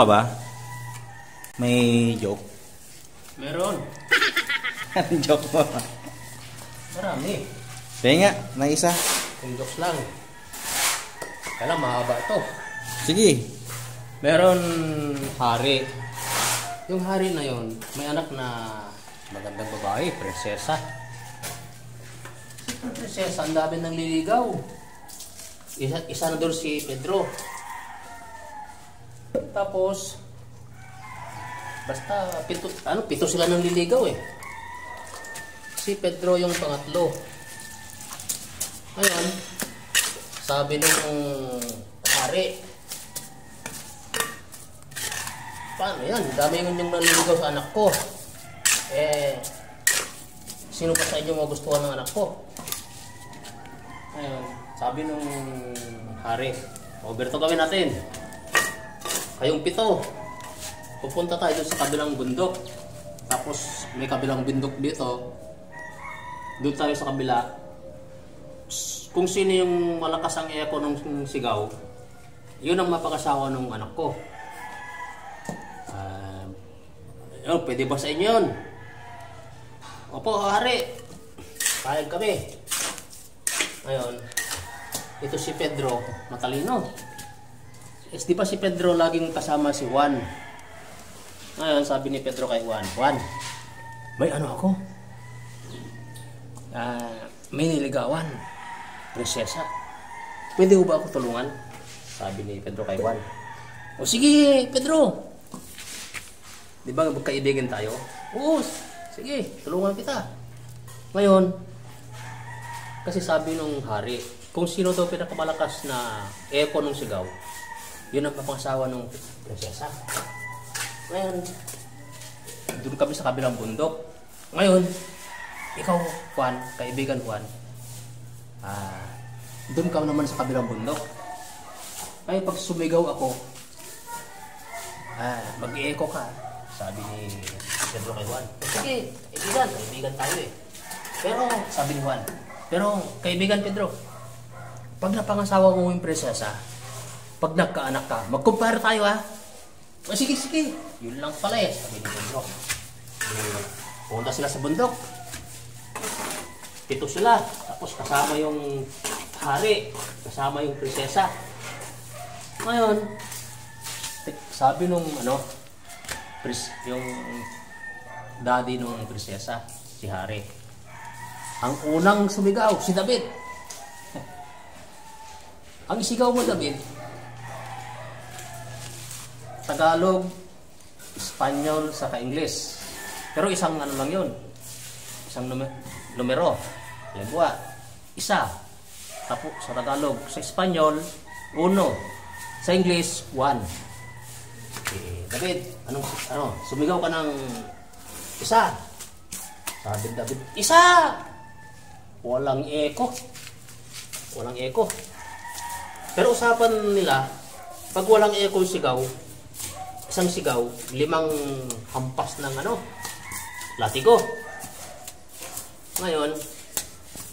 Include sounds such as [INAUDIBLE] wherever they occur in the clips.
Ka ba? May joke? Meron. Anong [LAUGHS] joke mo? Marami. Kaya nga, may isa. Kung jokes lang. Kaya lang, mahaba ito. Sige. Meron hari. Yung hari na yon, may anak na magandang babae, prinsesa. Si prinsesa, ang dami nang liligaw. Isa, isa na doon si Pedro. Tapos, basta pito, ano, pito sila nang liligaw eh. Si Pedro yung pangatlo. Ngayon, sabi nung hari, paano yan? Dami yung yung naliligaw sa anak ko. Eh, sino pa sa inyo magustuhan ng anak ko? Ayun, sabi nung hari, Roberto gawin natin. Kayong pito, pupunta tayo doon sa kabilang bundok. Tapos may kabilang bundok dito. Doon tayo sa kabila. Kung sino yung malakas ang eko ng sigaw, yun ang mapakasawa ng anak ko. Ah, yun, pwede ba sa inyo yun? Opo, hari. Payag kami. Ngayon, ito si Pedro, matalino. Yes, di ba si Pedro laging kasama si Juan? Ngayon, sabi ni Pedro kay Juan, Juan, may ano ako? Ah, may niligawan. Prinsesa. Pwede ko ba ako tulungan? Sabi ni Pedro kay Juan. O sige, Pedro. Di ba magkaibigan tayo? Oo, sige, tulungan kita. Ngayon, kasi sabi nung hari, kung sino daw pinakamalakas na eko ng sigaw, yun ang papangasawa ng prinsesa. Ngayon, doon kami sa kabilang bundok. Ngayon, ikaw, Juan, kaibigan Juan, ah, doon ka naman sa kabilang bundok. Kaya pag sumigaw ako, ah, mag-echo ka. Sabi ni Pedro kay Juan. Sige, kaibigan, kaibigan tayo eh. Pero, sabi ni Juan, pero kaibigan Pedro, pag napangasawa mo yung prinsesa, pag nagkaanak ka, mag-compare tayo ha. O sige, sige. Yun lang pala eh, sabi ni. Eh, Pumunta sila sa bundok. Pito sila. Tapos kasama yung hari. Kasama yung prinsesa. Ngayon, tik- sabi nung ano, pris, yung daddy nung prinsesa, si hari. Ang unang sumigaw, si David. [LAUGHS] Ang isigaw mo, David, Tagalog, Espanyol, saka English. Pero isang ano lang yun. Isang nume- numero. Halimbawa, isa. Tapos sa Tagalog. Sa Espanyol, uno. Sa English, one. Eh, David, anong, ano, sumigaw ka ng isa. Sabi David, isa! Walang eko. Walang eko. Pero usapan nila, pag walang yung sigaw, isang sigaw, limang hampas ng ano, latigo. Ngayon,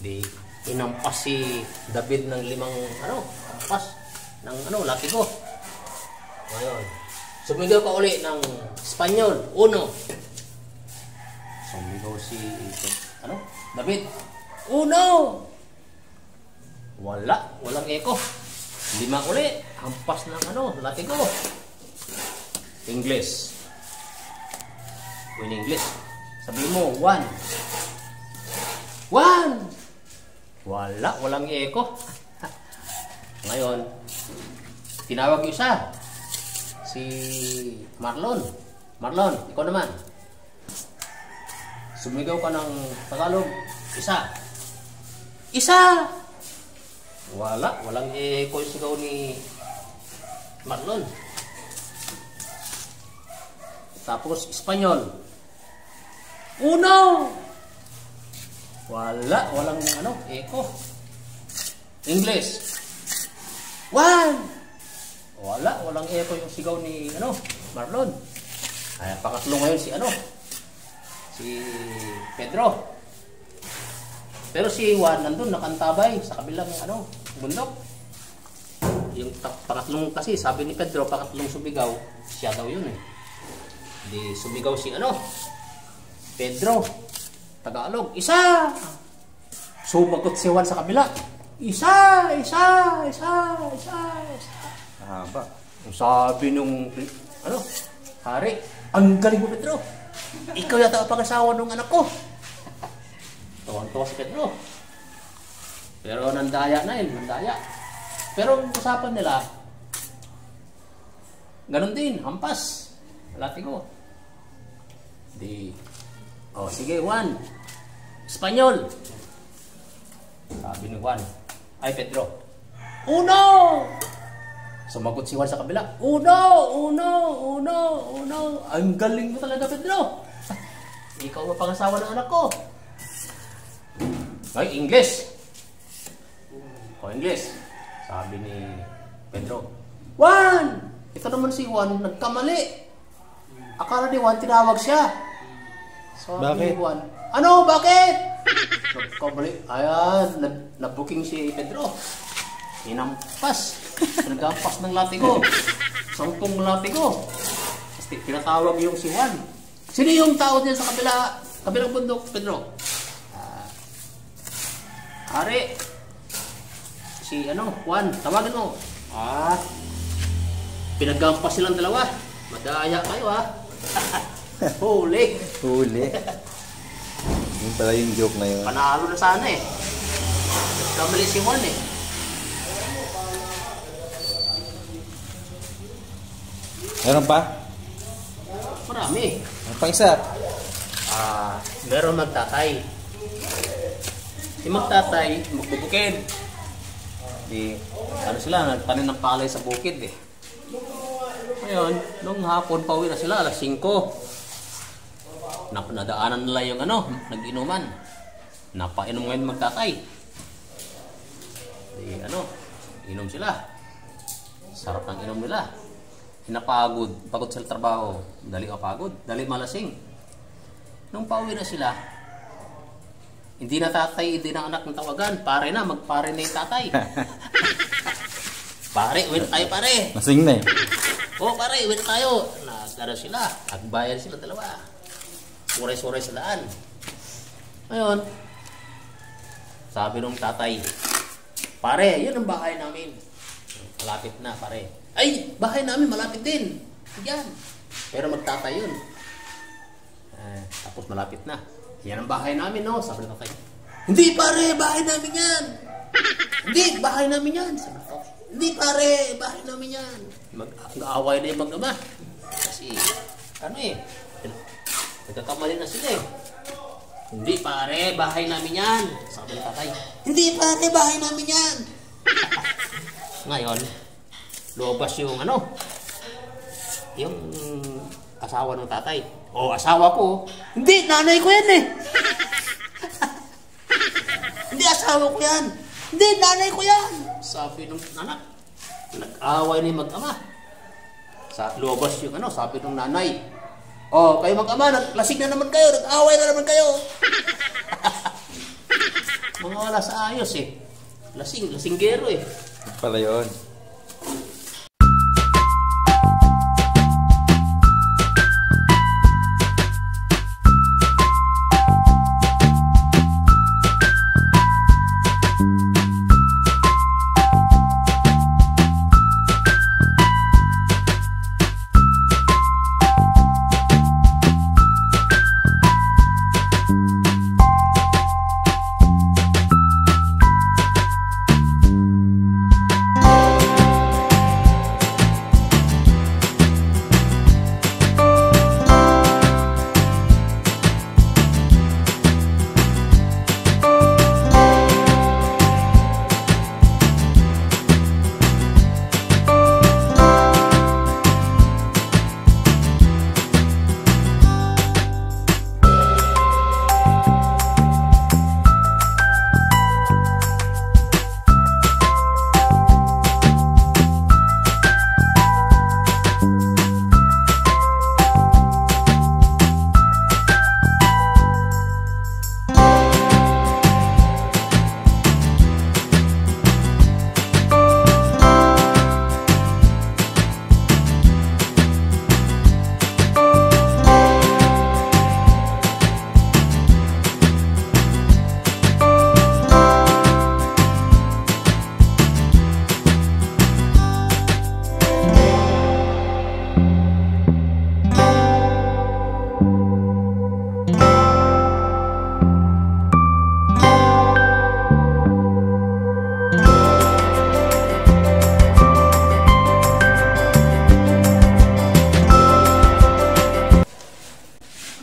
di inampas si David ng limang ano, hampas ng ano, latigo. Ngayon, sumigaw ka uli ng Espanyol, uno. Sumigaw si ano, David, uno. Wala, walang eko. Lima uli, hampas ng ano, latigo. English. In English. Sabi mo, one. One! Wala, walang eko. Ngayon, tinawag yung isa. Si Marlon. Marlon, ikaw naman. Sumigaw ka ng Tagalog. Isa. Isa! Wala, walang eko yung sigaw ni Marlon. Tapos, Espanyol. Uno! Wala, walang ano, echo. English. One! Wala, walang echo yung sigaw ni, ano, Marlon. Ay, pakatlo ngayon si, ano, si Pedro. Pero si Juan nandun, nakantabay sa kabilang, ano, bundok. yung pangatlong kasi, sabi ni Pedro, pangatlong sumigaw, siya daw yun eh. Di sumigaw si ano, Pedro, Tagalog, isa! Sumagot si Juan sa kabila, isa, isa, isa, isa, isa. Yung sabi nung, ano, hari, ang galing mo Pedro. Ikaw yata ang pag-asawa ng anak ko. Tuwang-tuwa si Pedro. Pero nandaya na yun, nandaya. Pero usapan nila, ganun din, hampas. Latigo. Di, oh sige Juan, Espanyol. Sabi ni Juan, ay Pedro, Uno! Sumagot si Juan sa kabila, Uno! Uno! Uno! Uno! Ang galing mo talaga, Pedro! Ikaw ang pangasawa ng anak ko. Ay, English! O, English. Sabi ni Pedro, Juan! Ito naman si Juan, nagkamali. Akala ni Juan, tinawag siya. Sabi Bakit? ni Juan, ano, bakit? [LAUGHS] Nagkamali. Ayan, nag-booking si Pedro. Inampas. [LAUGHS] Nagampas ng latigo. Sangkong latigo. Ti- tinatawag yung si Juan. Sino yung tao dyan sa kabila, kabilang bundok, Pedro? Ah, Ari. Si ano, Juan, tawagan mo. Ah, pinaggampas silang dalawa. Madaya kayo ha. [LAUGHS] [LAUGHS] Huli. Huli. Yun pala yung joke na yun. Panalo na sana eh. Kamali si Juan eh. Meron pa? Marami. Ano pang isa? Ah, meron magtatay. Si magtatay, magbubukid. Di, ano sila, nagtanim ng palay sa bukid eh. Ngayon, nung hapon pauwi na sila, alas 5. Nap nadaanan nila yung ano, nag-inuman. Napainom ngayon magtatay. Di, ano, inom sila. Sarap ng inom nila. Hinapagod, pagod sa trabaho. Dali kapagod, dali malasing. Nung pauwi na sila, hindi na tatay, hindi na anak ng tawagan. Pare na, magpare na yung tatay. [LAUGHS] pare, uwi na tayo pare. Nasing na eh. Oo pare, uwi na tayo. Nag-ano sila, nagbayad sila dalawa. Suray-suray sa daan. Ngayon, sabi nung tatay, pare, yun ang bahay namin. Malapit na, pare. Ay, bahay namin malapit din. Yan. Pero magtatay yun. Eh, tapos malapit na. Yan ang bahay namin, no? Sabi ng tatay. Hindi, pare, bahay namin yan. [LAUGHS] Hindi, bahay namin yan. Sabi ng tatay. Hindi, pare, bahay namin yan. Mag Mag-aaway na yung mag-ama. Kasi, ano eh, nagkakamali na sila eh. Hindi, pare, bahay namin yan. Sabi ng tatay. Hindi, pare, bahay namin yan. [LAUGHS] Ngayon, lumabas yung ano, yung asawa ng tatay. O, asawa ko. Hindi, nanay ko yan eh. [LAUGHS] Hindi, asawa ko yan. Hindi, nanay ko yan. Sabi ng anak. Nag-away na yung mag-ama. Sa lumabas yung ano, sabi ng nanay. Oh, kayo mag-ama, naglasing na naman kayo, nag-away na naman kayo. [LAUGHS] Mga wala sa ayos eh. Lasing, lasinggero eh. Pala yun.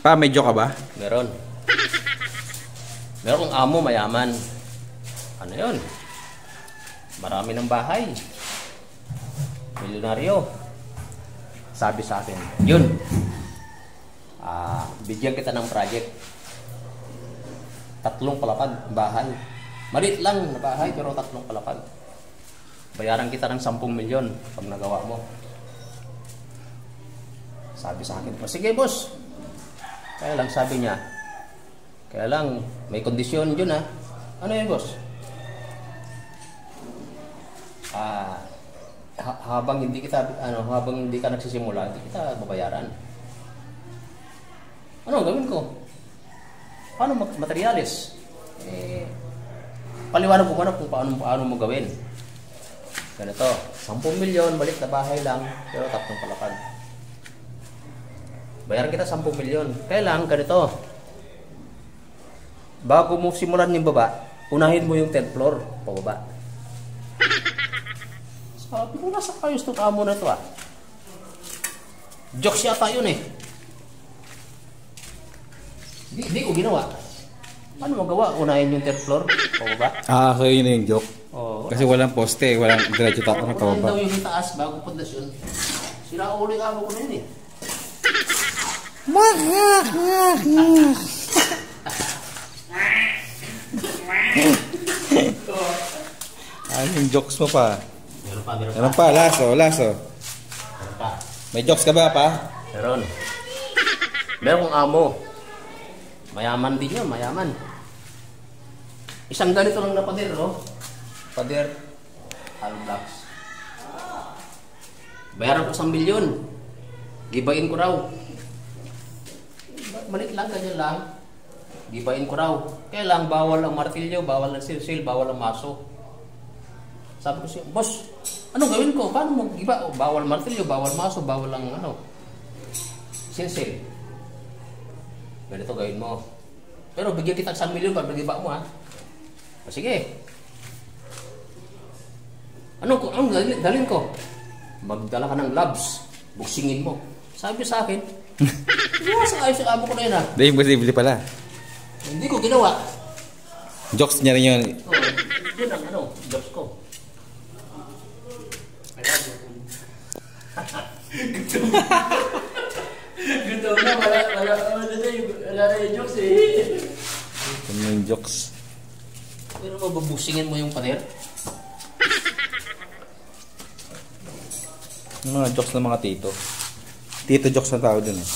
Pa, joke ka ba? Meron. Meron kong amo mayaman. Ano yun? Marami ng bahay. Milyonaryo. Sabi sa akin, yun. Ah, bigyan kita ng project. Tatlong palapag bahay. Maliit lang na bahay pero tatlong palapag. Bayaran kita ng 10 milyon pag nagawa mo. Sabi sa akin, sige boss, kaya lang sabi niya, kaya lang may kondisyon yun ha. Ano yun boss? Ah, ha- habang hindi kita ano, habang hindi ka nagsisimula, hindi kita babayaran. Ano gawin ko? Paano materialis? Eh, paliwanag ko muna kung paano, paano mo gawin. Ganito, 10 milyon, balik na bahay lang, pero tatlong palakad. Bayaran kita 10 milyon. Kailang ganito. Bago mo simulan yung baba, unahin mo yung 10th floor, pababa. [LAUGHS] Sabi ko, nasa kayos to kamo na to ah. Jokes yata yun eh. Di, di ko ginawa. Paano magawa? Unahin yung 10th floor, pababa. Ah, so yun yung joke. Oo. Kasi walang poste, walang diretso tayo ng Unahin pababa. daw yung itaas bago pundasyon. Sira ulit ako ko na yun eh. [LAUGHS] Yung jokes mo pa. Meron pa, meron pa. Meron pa, laso, laso. Meron pa. May jokes ka ba pa? Meron. Meron kong amo. Mayaman din yun, mayaman. Isang ganito lang na pader, no? Pader, hollow blocks. Bayaran ko isang milyon. Gibain ko raw. Malit lang, ganyan lang. Gibain ko raw. Kaya lang, bawal ang martilyo, bawal ang silsil, bawal ang maso. Sabi ko siya, boss, anong gawin ko? Paano mo giba? Oh, Bawal martilyo, bawal maso, bawal ang ano, silsil. Ganito gawin mo. Pero bigyan kita ng 1 milyon para giba mo ha. O sige. Ano ko? Anong dalhin ko? Magdala ka ng gloves. Buksingin mo. Sabi sa akin, Iwas sa ayos ang amo ko na yun ha. Hindi, imposible pala. Hindi ko ginawa. Jokes niya rin yun. So, yun ang ano, jobs ko. Gutom [LAUGHS] na, wala, wala, wala yung, wala na yung jokes eh. Yun yung jokes. Pero mabubusingin mo yung pader. Yung mga jokes ng mga tito. Tito jokes ang tawag dun eh.